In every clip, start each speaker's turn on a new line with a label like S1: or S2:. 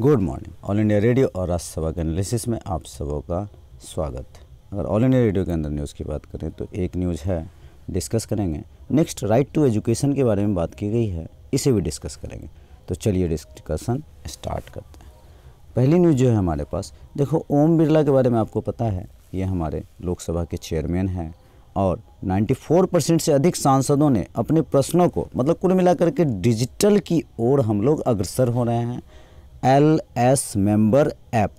S1: Good morning. All India radio और राज्यसभा के analysis में आप सबों का स्वागत। अगर ऑल इंडिया रेडियो के अंदर न्यूज़ की बात करें तो एक न्यूज़ है डिस्कस करेंगे। नेक्स्ट राइट टू एजुकेशन के बारे में बात की गई है, इसे भी डिस्कस करेंगे। तो चलिए डिस्कशन स्टार्ट करते हैं। पहली न्यूज़ जो है हमारे पास, देखो, ओम बिरला के बारे में आपको पता है, ये हमारे लोकसभा के चेयरमैन हैं और 94 परसेंट से अधिक सांसदों ने अपने प्रश्नों को मतलब कुल मिलाकर के डिजिटल की ओर हम लोग अग्रसर हो रहे हैं। L S member app.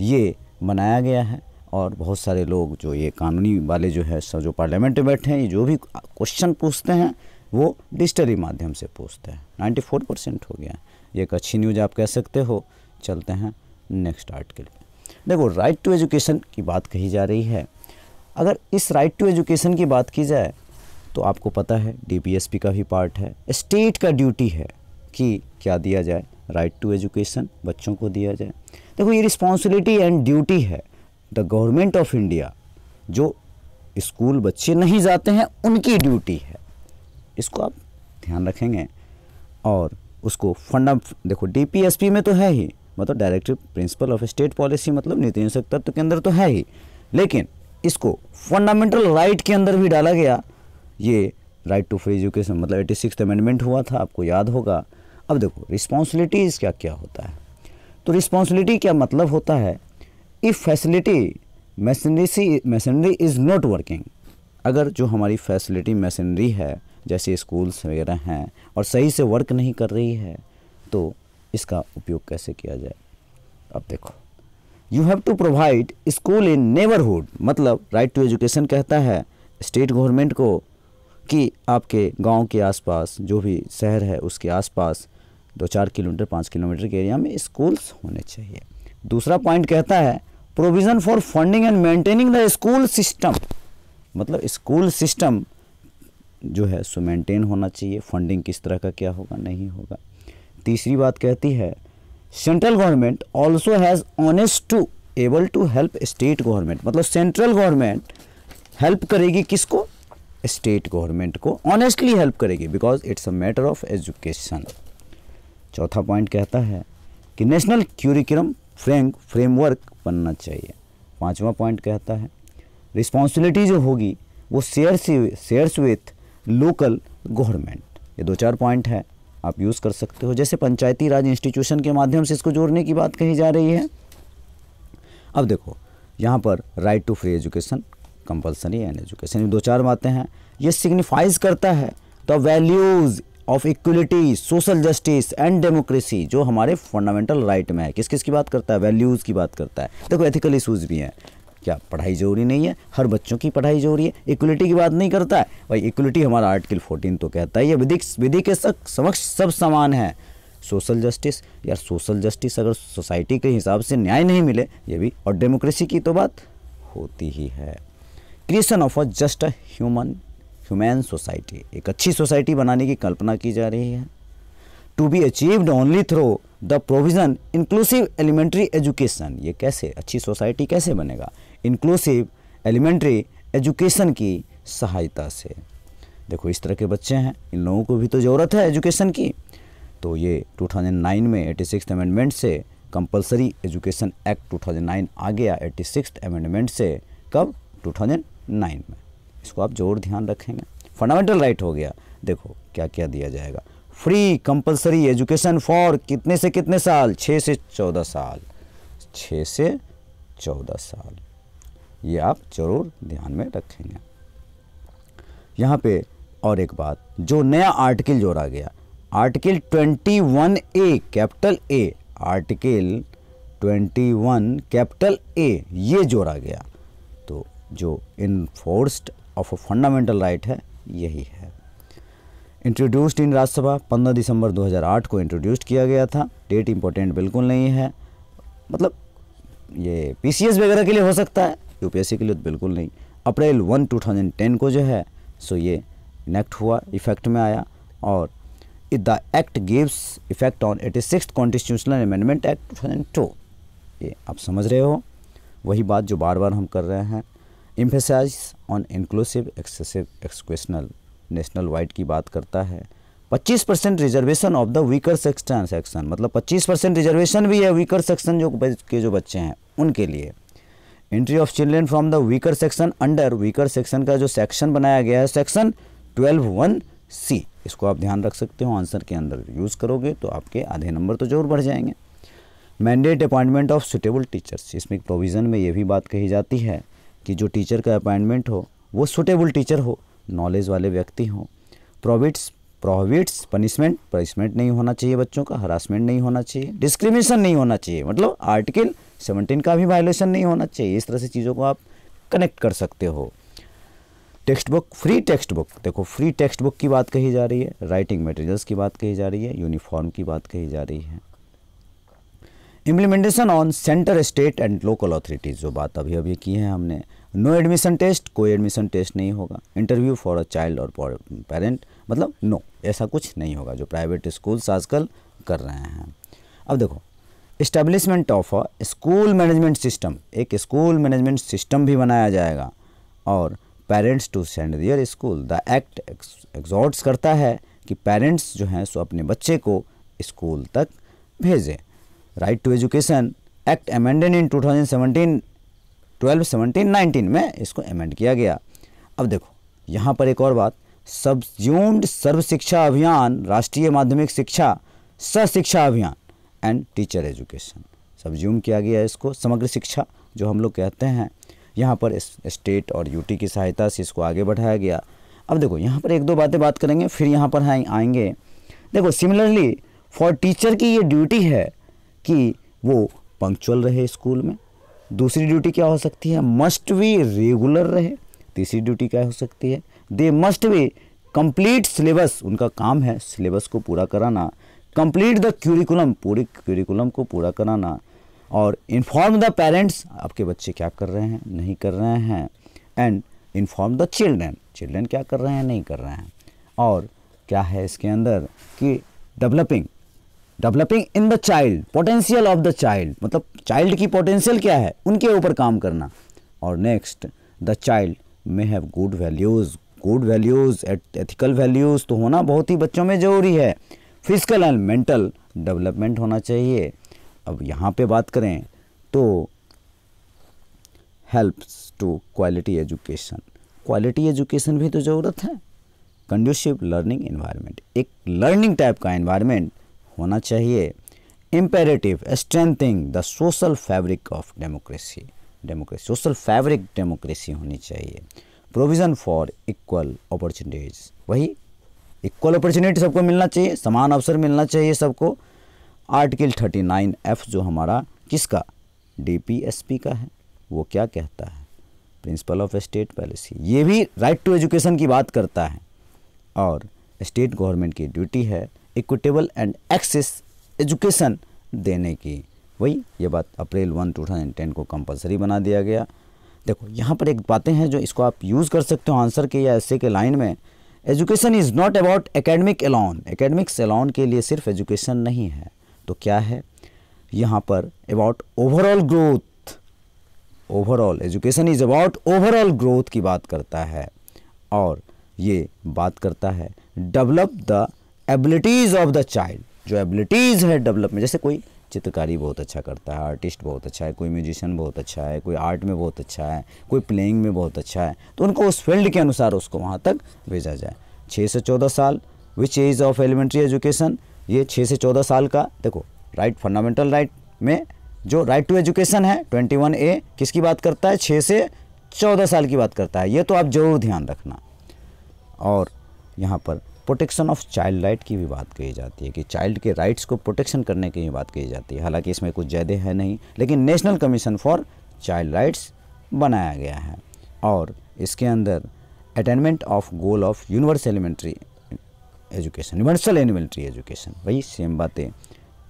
S1: ये बनाया गया है और बहुत सारे लोग जो ये कानूनी वाले जो है, जो पार्लियामेंट में बैठे हैं, ये जो भी क्वेश्चन पूछते हैं, वो डिजिटली माध्यम से पूछते हैं। 94 परसेंट हो गया ये एक अच्छी न्यूज़ आप कह सकते हो। चलते हैं नेक्स्ट आर्टिकल पे देखो राइट टू एजुकेशन की बात कही जा रही है। अगर इस राइट टू एजुकेशन की बात की जाए तो आपको पता है डीपीएसपी का भी पार्ट है। स्टेट का ड्यूटी है कि क्या दिया जाए। राइट टू एजुकेशन बच्चों को दिया जाए। देखो, ये रिस्पॉन्सिबिलिटी एंड ड्यूटी है द गवर्नमेंट ऑफ़ इंडिया जो स्कूल बच्चे नहीं जाते हैं, उनकी ड्यूटी है। इसको आप ध्यान रखेंगे। और उसको फंडा देखो डीपीएसपी में तो है ही मतलब directive principle of state policy मतलब नीति निषेक तत्व के अंदर तो है ही। लेकिन इसको फंडामेंटल राइट के अंदर भी डाला गया। ये राइट टू फ्री एजुकेशन मतलब एटी सिक्स अमेंडमेंट हुआ था, आपको याद होगा। अब देखो रिस्पॉन्सिबिलिटीज़ क्या क्या होता है? तो रिस्पॉन्सिबिलिटी क्या मतलब होता है? If facility masonry masonry is not working अगर जो हमारी फैसिलिटी मशीनरी है, जैसे स्कूल्स वगैरह हैं, और सही से वर्क नहीं कर रही है तो इसका उपयोग कैसे किया जाए? अब देखो you have to provide school in neighbourhood मतलब राइट टू एजुकेशन कहता है स्टेट गवर्नमेंट को, कि आपके गाँव के आसपास, जो भी शहर है, उसके आसपास दो चार किलोमीटर, पाँच किलोमीटर के एरिया में स्कूल्स होने चाहिए। दूसरा पॉइंट कहता है provision for funding and maintaining the school system मतलब स्कूल सिस्टम जो है, सो मेंटेन होना चाहिए। फंडिंग किस तरह का क्या होगा, नहीं होगा। तीसरी बात कहती है central government also has honest to able to help state government मतलब सेंट्रल गवर्नमेंट हेल्प करेगी किसको? स्टेट गवर्नमेंट को ऑनेस्टली हेल्प करेगी। Because it's a matter of education चौथा पॉइंट कहता है कि नेशनल क्यूरिकुलम फ्रेम फ्रेमवर्क बनना चाहिए। पांचवा पॉइंट कहता है रिस्पॉन्सिबिलिटी जो होगी वो share shares with local government ये दो चार पॉइंट है, आप यूज़ कर सकते हो। जैसे पंचायती राज इंस्टीट्यूशन के माध्यम से इसको जोड़ने की बात कही जा रही है। अब देखो, यहाँ पर right to free education compulsory and education दो चार बातें हैं। ये सिग्निफाइज करता है the values of equality social justice and democracy जो हमारे फंडामेंटल राइट में है। किस किस की बात करता है? वैल्यूज़ की बात करता है। देखो एथिकल इशूज़ भी हैं। क्या पढ़ाई ज़रूरी नहीं है? हर बच्चों की पढ़ाई ज़रूरी है। इक्वलिटी की बात नहीं करता है। भाई इक्वलिटी हमारा आर्टिकल फोर्टीन तो कहता है ये विधि विधि के समक्ष सब समान है। सोशल जस्टिस यार सोशल जस्टिस अगर सोसाइटी के हिसाब से न्याय नहीं मिले, ये भी और डेमोक्रेसी की तो बात होती ही है। Creation of a just a human humane society, एक अच्छी सोसाइटी बनाने की कल्पना की जा रही है। To be achieved only through the provision inclusive elementary education ये कैसे, अच्छी सोसाइटी कैसे बनेगा? इंक्लूसिव एलिमेंट्री एजुकेशन की सहायता से। देखो, इस तरह के बच्चे हैं, इन लोगों को भी तो ज़रूरत है एजुकेशन की। तो ये 2009 में एटी सिक्स अमेंडमेंट से कंपलसरी एजुकेशन एक्ट 2009 आ गया एटी सिक्स अमेंडमेंट से कब? 2009 में। इसको आप ज़रूर ध्यान रखेंगे। फंडामेंटल राइट हो गया। देखो क्या क्या दिया जाएगा। फ्री कंपलसरी एजुकेशन फॉर कितने से कितने साल? छः से चौदह साल। छः से चौदह साल। ये आप ज़रूर ध्यान में रखेंगे। यहाँ पे और एक बात, जो नया आर्टिकल जोड़ा गया। Article 21 A capital A article 21 capital A ये जोड़ा गया। तो जो enforced of a fundamental right है, यही है। इंट्रोड्यूस्ड इन राज्यसभा 15 दिसंबर 2008 को इंट्रोड्यूस्ड किया गया था। डेट इंपॉर्टेंट बिल्कुल नहीं है। मतलब ये पीसीएस वगैरह के लिए हो सकता है यूपीएससी के लिए तो बिल्कुल नहीं। अप्रैल 1 2010 को जो है सो ये इनेक्ट हुआ इफ़ेक्ट में आया। और the act gives effect on eighty six constitutional amendment act two ये आप समझ रहे हो। वही बात जो बार बार हम कर रहे हैं। Emphasise on inclusive excessive एक्सक्वेशनल national wide की बात करता है। 25 percent reservation of the weaker section section मतलब 25 परसेंट रिजर्वेशन भी है वीकर सेक्शन जो के जो बच्चे हैं, उनके लिए। Entry of children from the weaker section under weaker section का जो सेक्शन बनाया गया है सेक्शन ट्वेल्व वन सी इसको आप ध्यान रख सकते हो आंसर के अंदर यूज़ करोगे तो आपके आधे नंबर तो ज़रूर बढ़ जाएँगे। Mandate appointment of suitable teachers इसमें प्रोविज़न में ये भी बात कही जाती है। कि जो टीचर का अपॉइंटमेंट हो, वो सुटेबल टीचर हो नॉलेज वाले व्यक्ति हों। प्रोविट्स प्रोहिबिट्स पनिशमेंट पनिशमेंट नहीं होना चाहिए बच्चों का हरासमेंट नहीं होना चाहिए डिस्क्रिमिनेशन नहीं होना चाहिए। मतलब आर्टिकल 17 का भी वायलेशन नहीं होना चाहिए। इस तरह से चीज़ों को आप कनेक्ट कर सकते हो। Text book free text book देखो फ्री टेक्स्ट बुक की बात कही जा रही है राइटिंग मटेरियल्स की बात कही जा रही है यूनिफॉर्म की बात कही जा रही है। Implementation on centre state and local authorities जो बात अभी अभी की है हमने। नो एडमिशन टेस्ट कोई एडमिशन टेस्ट नहीं होगा। इंटरव्यू फॉर अ चाइल्ड और पेरेंट मतलब नो ऐसा कुछ नहीं होगा जो प्राइवेट स्कूल्स आजकल कर रहे हैं। अब देखो establishment of a school management system एक स्कूल मैनेजमेंट सिस्टम भी बनाया जाएगा और parents to send their school the act exhorts करता है कि पेरेंट्स जो हैं सो अपने बच्चे को स्कूल तक भेजें। Right to education act amended in 2017 12 17 19 में इसको अमेंड किया गया। अब देखो, यहाँ पर एक और बात। सब्ज्यूम्ड सर्व शिक्षा अभियान, राष्ट्रीय माध्यमिक शिक्षा शिक्षा अभियान एंड टीचर एजुकेशन सब्ज्यूम किया गया इसको, समग्र शिक्षा, जो हम लोग कहते हैं। यहाँ पर स्टेट और यूटी की सहायता से इसको आगे बढ़ाया गया। अब देखो, यहाँ पर एक दो बातें बात करेंगे, फिर यहाँ पर हाँ आएँगे। देखो सिमिलरली फॉर टीचर की ये ड्यूटी है कि वो पंक्चुअल रहे स्कूल में। दूसरी ड्यूटी क्या हो सकती है? मस्ट भी रेगुलर रहे। तीसरी ड्यूटी क्या हो सकती है? They must be complete syllabus उनका काम है सिलेबस को पूरा कराना। कंप्लीट द क्यूरिकुलम पूरी क्यूरिकुलम को पूरा कराना। और इन्फॉर्म द पेरेंट्स आपके बच्चे क्या कर रहे हैं? नहीं कर रहे हैं। And inform the children children क्या कर रहे हैं? नहीं कर रहे हैं। और क्या है इसके अंदर? कि developing developing in the child potential of the child मतलब चाइल्ड की पोटेंशियल क्या है? उनके ऊपर काम करना। और next the child may have good values good values ethical values तो होना बहुत ही बच्चों में ज़रूरी है। फ़िज़िकल एंड मेंटल डेवलपमेंट होना चाहिए। अब यहाँ पे बात करें तो helps to quality education quality education भी तो ज़रूरत है। कंड्यूसिव लर्निंग इन्वायरमेंट एक लर्निंग टाइप का इन्वायरमेंट होना चाहिए। Imperative strengthening the social fabric of democracy democracy social fabric democracy होनी चाहिए। प्रोविज़न फॉर इक्वल अपॉर्चुनिटीज़ वही इक्वल अपॉर्चुनिटी सबको मिलना चाहिए, समान अवसर मिलना चाहिए सबको। आर्टिकल 39 एफ़ जो हमारा किसका? डीपीएसपी का है। वो क्या कहता है? प्रिंसिपल ऑफ़ स्टेट पॉलिसी ये भी राइट टू एजुकेशन की बात करता है। और स्टेट गवर्नमेंट की ड्यूटी है। इक्विटेबल एंड एक्सेस एजुकेशन देने की। वही, ये बात April one two thousand ten को कंपलसरी बना दिया गया। देखो, यहाँ पर एक बातें हैं जो इसको आप यूज़ कर सकते हो आंसर के या ऐसे के लाइन में। Education is not about academic alone academics alone के लिए सिर्फ़ एजुकेशन नहीं है। तो क्या है? यहाँ पर about overall growth overall education is about overall growth की बात करता है। और ये बात करता है develop the abilities of the child जो एबिलिटीज़ है डेवलपमेंट जैसे कोई चित्रकारी बहुत अच्छा करता है आर्टिस्ट बहुत अच्छा है, कोई म्यूजिशियन बहुत अच्छा है, कोई आर्ट में बहुत अच्छा है, कोई प्लेइंग में बहुत अच्छा है तो उनको उस फ़ील्ड के अनुसार उसको वहाँ तक भेजा जाए। छः से चौदह साल which age of elementary education ये छः से चौदह साल का, देखो राइट फंडामेंटल राइट में जो राइट टू एजुकेशन है ट्वेंटी वन ए किसकी बात करता है? छः से चौदह साल की बात करता है। ये तो आप ज़रूर ध्यान रखना। और यहाँ पर प्रोटेक्शन ऑफ़ चाइल्ड राइट की भी बात कही जाती है कि चाइल्ड के राइट्स को प्रोटेक्शन करने की भी बात कही जाती है। हालाँकि इसमें कुछ ज़्यादा है नहीं, लेकिन national commission for child rights बनाया गया है। और इसके अंदर attainment of goal of universal elementary education universal elementary education वही सेम बातें।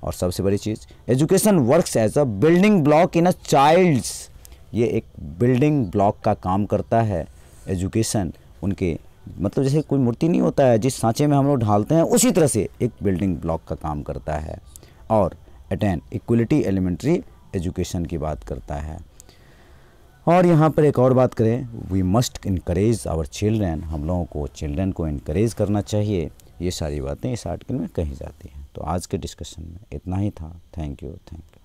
S1: और सबसे बड़ी चीज़ education works as a building block in a child's ये एक बिल्डिंग ब्लॉक का काम करता है। एजुकेशन उनके मतलब जैसे कोई मूर्ति नहीं होता है, जिस सांचे में हम लोग ढालते हैं, उसी तरह से एक बिल्डिंग ब्लॉक का काम करता है और अटेन इक्वलिटी एलिमेंट्री एजुकेशन की बात करता है। और यहाँ पर एक और बात करें we must increase our children हम लोगों को चिल्ड्रेन को इनक्रेज करना चाहिए। ये सारी बातें इस आर्टिकल में कही जाती हैं। तो आज के डिस्कशन में इतना ही था। Thank you thank you